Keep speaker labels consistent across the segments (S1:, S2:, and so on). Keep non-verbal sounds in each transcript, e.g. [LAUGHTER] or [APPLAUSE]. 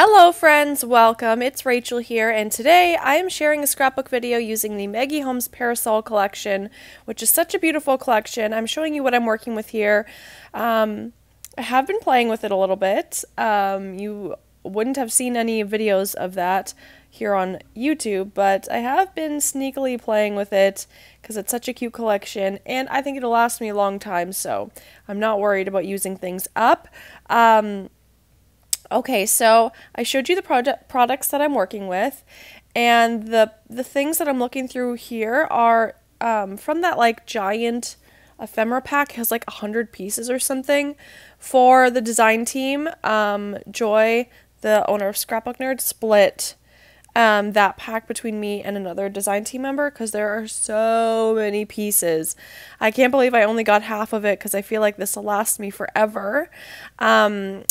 S1: Hello friends, welcome. It's Rachel here and today I am sharing a scrapbook video using the Maggie Holmes Parasol collection, which is such a beautiful collection. I'm showing you what I'm working with here. Um, I have been playing with it a little bit. Um, you wouldn't have seen any videos of that here on YouTube, but I have been sneakily playing with it because it's such a cute collection and I think it'll last me a long time, so I'm not worried about using things up. Um, Okay, so I showed you the product products that I'm working with, and the the things that I'm looking through here are um, from that like giant ephemera pack has like a hundred pieces or something for the design team. Um, Joy, the owner of Scrapbook Nerd, split um, that pack between me and another design team member because there are so many pieces. I can't believe I only got half of it because I feel like this will last me forever. Um,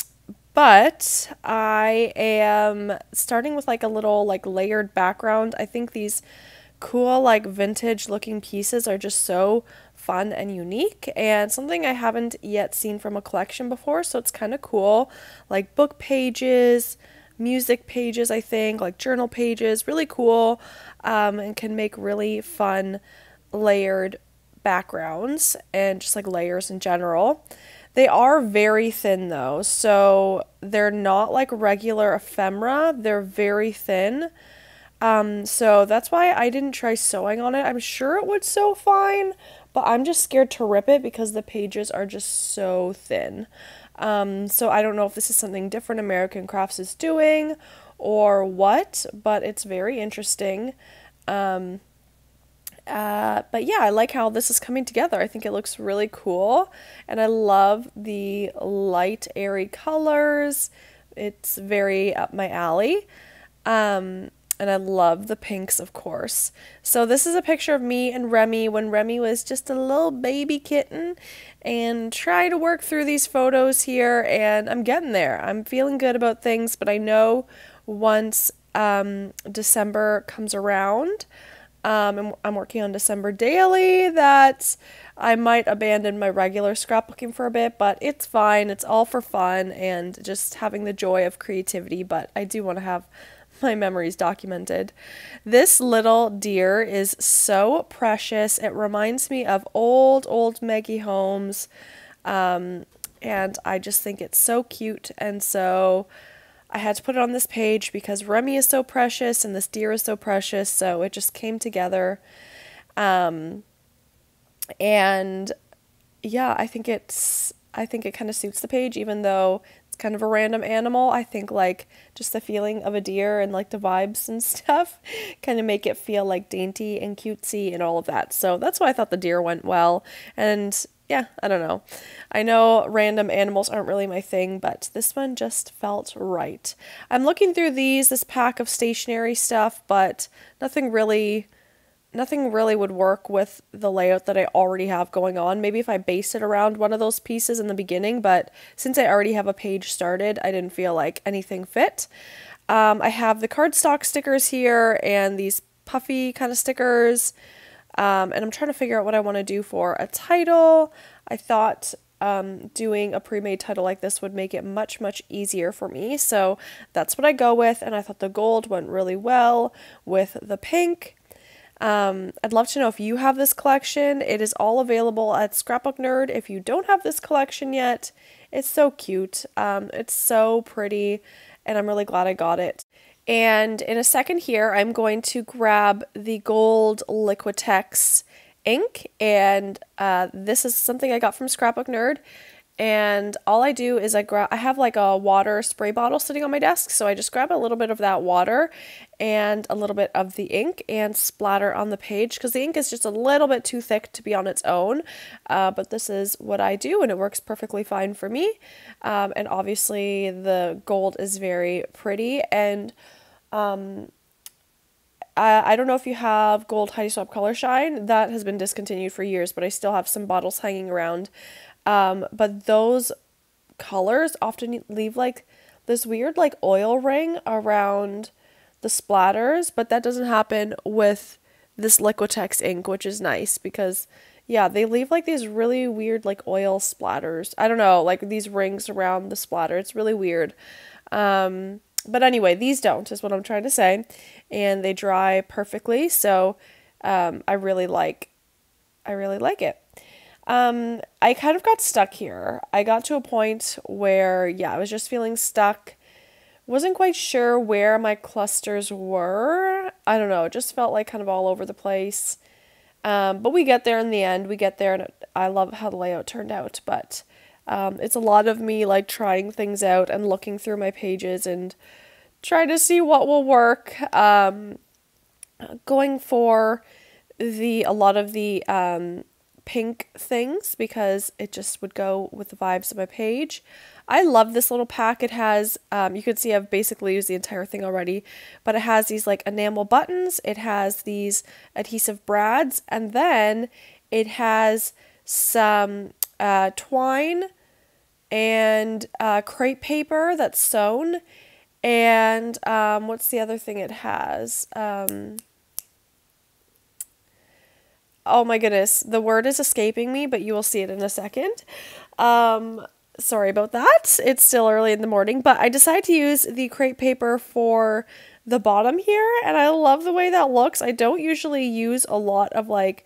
S1: but I am starting with like a little like layered background. I think these cool like vintage looking pieces are just so fun and unique and something I haven't yet seen from a collection before. So it's kind of cool. Like book pages music pages I think like journal pages really cool um, and can make really fun layered backgrounds and just like layers in general they are very thin though, so they're not like regular ephemera. They're very thin. Um, so that's why I didn't try sewing on it. I'm sure it would sew fine, but I'm just scared to rip it because the pages are just so thin. Um, so I don't know if this is something different American Crafts is doing or what, but it's very interesting. Um, uh, but yeah, I like how this is coming together. I think it looks really cool. And I love the light, airy colors. It's very up my alley. Um, and I love the pinks, of course. So this is a picture of me and Remy when Remy was just a little baby kitten and try to work through these photos here and I'm getting there. I'm feeling good about things, but I know once um, December comes around, um, I'm working on December daily that I might abandon my regular scrapbooking for a bit, but it's fine. It's all for fun and just having the joy of creativity, but I do want to have [LAUGHS] my memories documented. This little deer is so precious. It reminds me of old, old Maggie Holmes. Um, and I just think it's so cute and so I had to put it on this page because Remy is so precious and this deer is so precious, so it just came together. Um, and yeah, I think it's I think it kind of suits the page, even though it's kind of a random animal. I think like just the feeling of a deer and like the vibes and [LAUGHS] stuff kind of make it feel like dainty and cutesy and all of that. So that's why I thought the deer went well. And yeah, I don't know. I know random animals aren't really my thing, but this one just felt right. I'm looking through these, this pack of stationery stuff, but nothing really nothing really would work with the layout that I already have going on. Maybe if I base it around one of those pieces in the beginning, but since I already have a page started, I didn't feel like anything fit. Um, I have the cardstock stickers here and these puffy kind of stickers. Um, and I'm trying to figure out what I want to do for a title. I thought um, doing a pre-made title like this would make it much much easier for me. So that's what I go with and I thought the gold went really well with the pink. Um, I'd love to know if you have this collection. It is all available at Scrapbook Nerd. If you don't have this collection yet it's so cute. Um, it's so pretty and I'm really glad I got it and in a second here, I'm going to grab the gold Liquitex ink. And uh, this is something I got from Scrapbook Nerd. And all I do is I grab, I have like a water spray bottle sitting on my desk. So I just grab a little bit of that water and a little bit of the ink and splatter on the page because the ink is just a little bit too thick to be on its own. Uh, but this is what I do and it works perfectly fine for me. Um, and obviously the gold is very pretty and um, I, don't know if you have gold Heidi Swapp Color Shine. That has been discontinued for years, but I still have some bottles hanging around. Um, but those colors often leave like this weird like oil ring around the splatters, but that doesn't happen with this Liquitex ink, which is nice because yeah, they leave like these really weird like oil splatters. I don't know, like these rings around the splatter. It's really weird. Um, but anyway, these don't, is what I'm trying to say. And they dry perfectly. So um, I really like, I really like it. Um, I kind of got stuck here. I got to a point where, yeah, I was just feeling stuck. Wasn't quite sure where my clusters were. I don't know. It just felt like kind of all over the place. Um, but we get there in the end. We get there, and I love how the layout turned out. But um, it's a lot of me like trying things out and looking through my pages and trying to see what will work. Um, going for the a lot of the um, pink things because it just would go with the vibes of my page. I love this little pack. It has, um, you can see I've basically used the entire thing already, but it has these like enamel buttons, it has these adhesive brads, and then it has some uh, twine and uh, crepe paper that's sewn. And um, what's the other thing it has? Um, oh my goodness, the word is escaping me, but you will see it in a second. Um, sorry about that. It's still early in the morning, but I decided to use the crepe paper for the bottom here, and I love the way that looks. I don't usually use a lot of like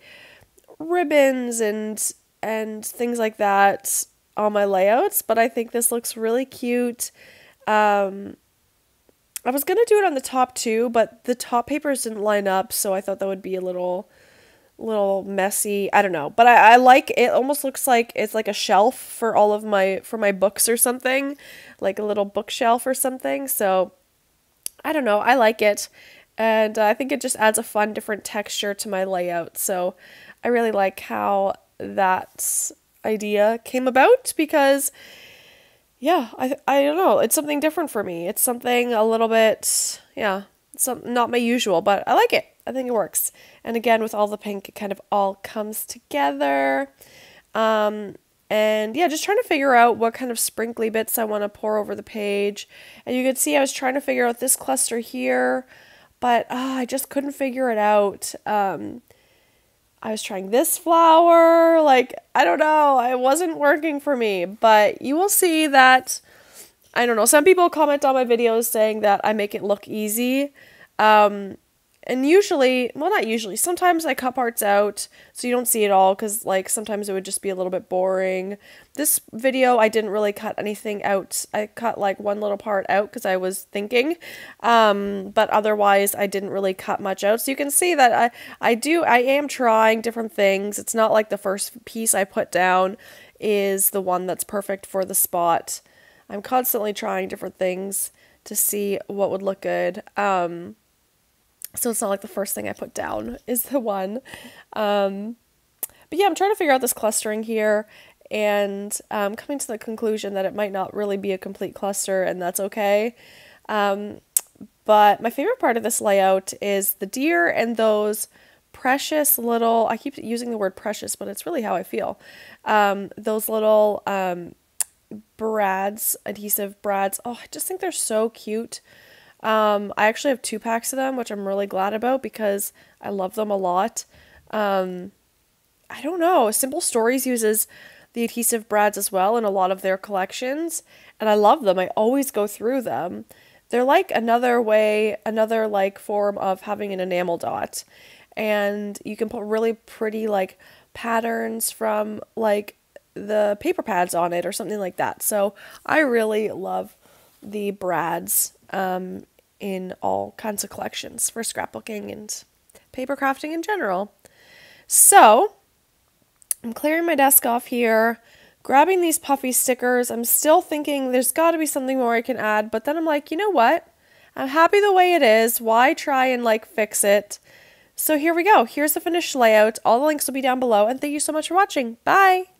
S1: ribbons and and things like that on my layouts, but I think this looks really cute. Um, I was gonna do it on the top too, but the top papers didn't line up, so I thought that would be a little little messy. I don't know, but I, I like it. Almost looks like it's like a shelf for all of my for my books or something, like a little bookshelf or something. So I don't know. I like it, and uh, I think it just adds a fun, different texture to my layout. So I really like how that idea came about because yeah, I I don't know, it's something different for me. It's something a little bit yeah, some not my usual, but I like it. I think it works. And again, with all the pink, it kind of all comes together. Um, and yeah, just trying to figure out what kind of sprinkly bits I want to pour over the page. And you can see I was trying to figure out this cluster here, but oh, I just couldn't figure it out. Um, I was trying this flower, like, I don't know, it wasn't working for me, but you will see that, I don't know, some people comment on my videos saying that I make it look easy, um, and usually, well, not usually, sometimes I cut parts out so you don't see it all because, like, sometimes it would just be a little bit boring. This video, I didn't really cut anything out. I cut, like, one little part out because I was thinking, um, but otherwise, I didn't really cut much out. So you can see that I, I do, I am trying different things. It's not like the first piece I put down is the one that's perfect for the spot. I'm constantly trying different things to see what would look good. Um, so it's not like the first thing I put down is the one. Um, but yeah, I'm trying to figure out this clustering here and um, coming to the conclusion that it might not really be a complete cluster and that's okay. Um, but my favorite part of this layout is the deer and those precious little, I keep using the word precious, but it's really how I feel. Um, those little um, brads, adhesive brads. Oh, I just think they're so cute. Um, I actually have two packs of them, which I'm really glad about because I love them a lot. Um, I don't know. Simple Stories uses the adhesive brads as well in a lot of their collections, and I love them. I always go through them. They're like another way, another like form of having an enamel dot. And you can put really pretty like patterns from like the paper pads on it or something like that. So I really love the brads um, in all kinds of collections for scrapbooking and paper crafting in general. So, I'm clearing my desk off here, grabbing these puffy stickers. I'm still thinking there's got to be something more I can add, but then I'm like, you know what? I'm happy the way it is. Why try and like fix it? So here we go. Here's the finished layout. All the links will be down below, and thank you so much for watching. Bye!